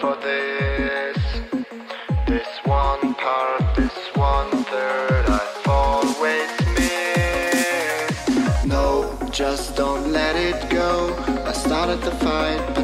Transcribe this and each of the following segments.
for this. This one part, this one third, I've always missed. No, just don't let it go. I started the fight,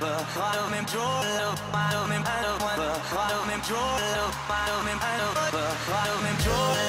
I don't remember. I don't remember. I don't remember. I don't Joy.